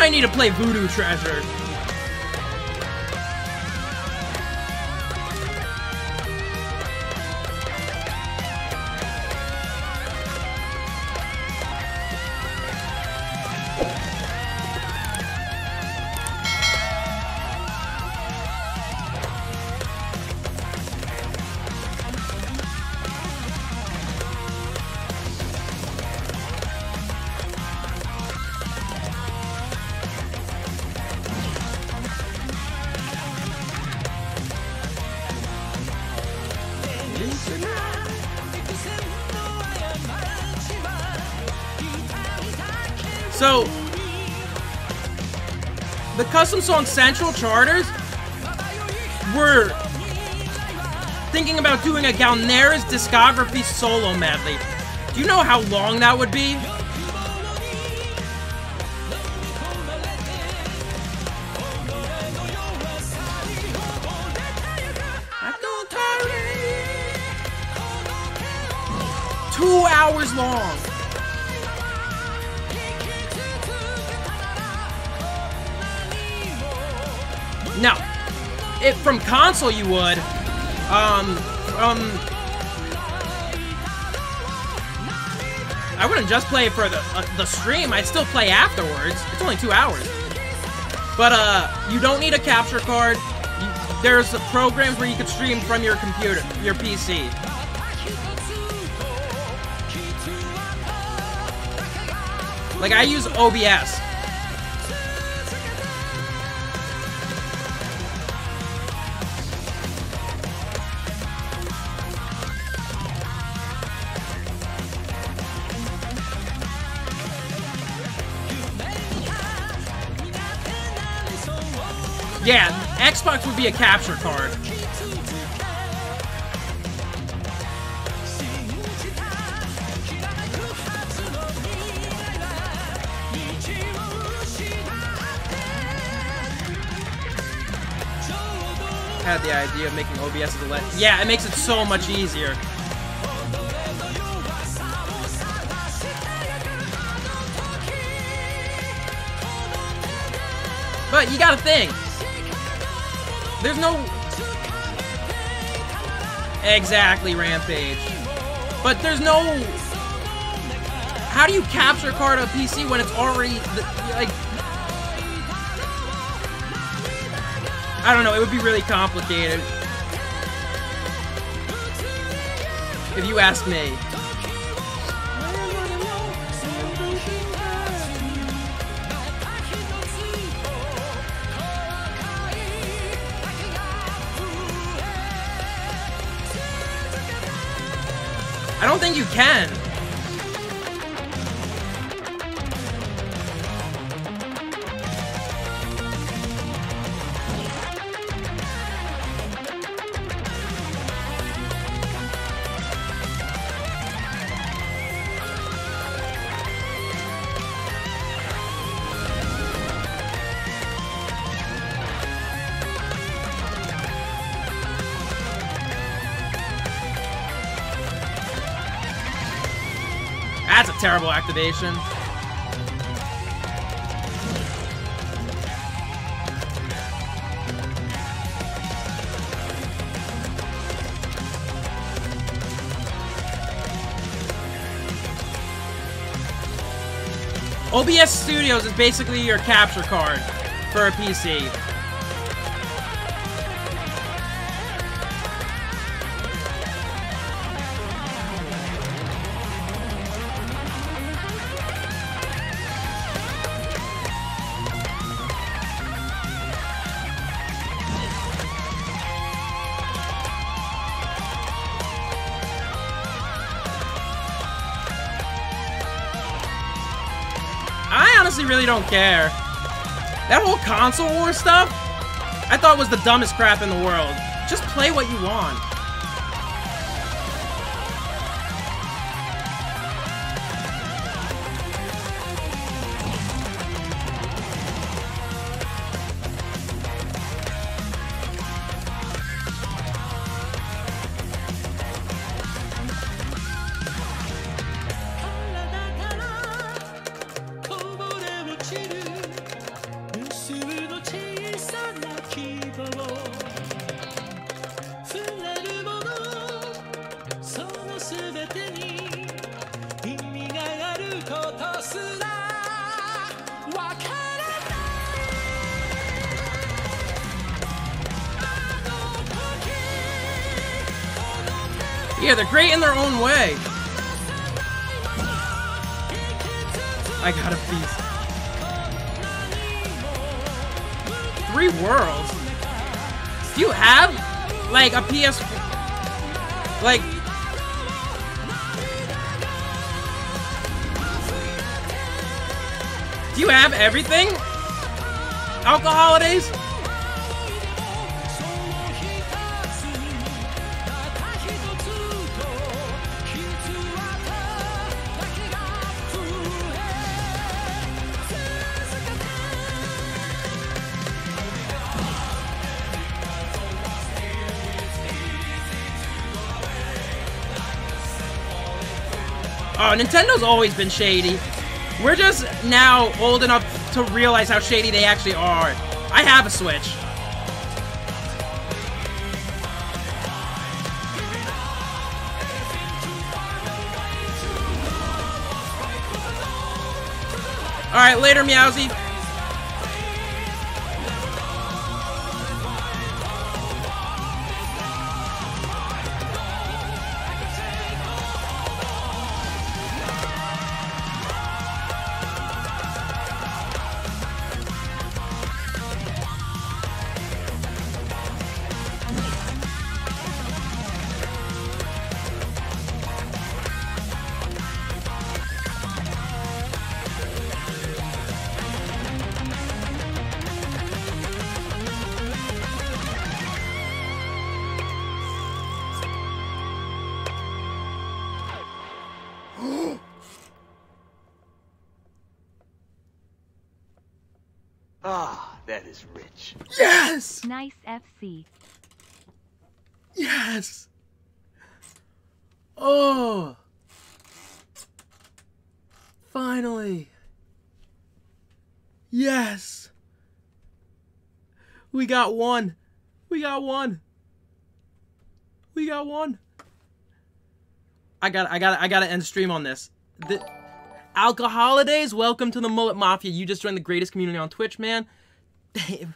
might need to play Voodoo Treasure. So, the Custom Song Central charters were thinking about doing a Galneryus discography solo medley. Do you know how long that would be? Two hours long. Now, if from console you would, um, um, I wouldn't just play for the uh, the stream. I'd still play afterwards. It's only two hours. But uh, you don't need a capture card. You, there's programs where you can stream from your computer, your PC. Like I use OBS. Yeah, Xbox would be a capture card. Had the idea of making OBS as a let. Yeah, it makes it so much easier. But you gotta think. There's no... Exactly, Rampage. But there's no... How do you capture card a PC when it's already... Like... I don't know, it would be really complicated. If you ask me. I don't think you can. That's a terrible activation. OBS Studios is basically your capture card for a PC. Honestly really don't care. That whole console war stuff, I thought was the dumbest crap in the world. Just play what you want. Yeah, they're great in their own way. I got a please. Three worlds? Have, like, a PS... Like... Do you have everything? Alcohol holidays? Oh, Nintendo's always been shady. We're just now old enough to realize how shady they actually are. I have a Switch. Alright, later, Meowsy. That is rich. Yes! Nice FC. Yes! Oh! Finally! Yes! We got one! We got one! We got one! I got I got I got to end stream on this. The Alcoholidays, welcome to the Mullet Mafia. You just joined the greatest community on Twitch, man. babe.